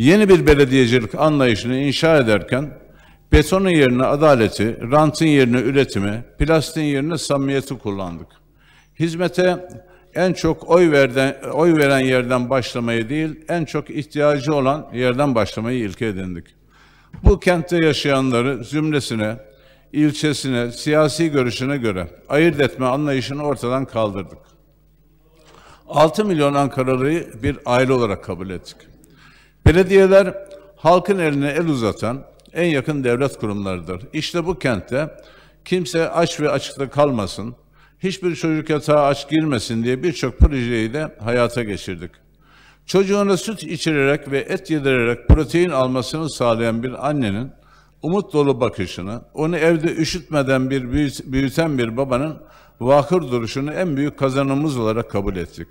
Yeni bir belediyecilik anlayışını inşa ederken betonun yerine adaleti, rantın yerine üretimi, plastiğin yerine samimiyeti kullandık. Hizmete en çok oy verden, oy veren yerden başlamayı değil, en çok ihtiyacı olan yerden başlamayı ilke edindik. Bu kentte yaşayanları zümresine, ilçesine, siyasi görüşüne göre ayırt etme anlayışını ortadan kaldırdık. 6 milyon Ankaralı'yı bir aile olarak kabul ettik. Belediyeler halkın eline el uzatan en yakın devlet kurumlarıdır. İşte bu kentte kimse aç ve açıkta kalmasın, hiçbir çocuk yatağa aç girmesin diye birçok projeyi de hayata geçirdik. Çocuğuna süt içirerek ve et yedirerek protein almasını sağlayan bir annenin umut dolu bakışını, onu evde üşütmeden bir büyüten bir babanın vakır duruşunu en büyük kazanımız olarak kabul ettik.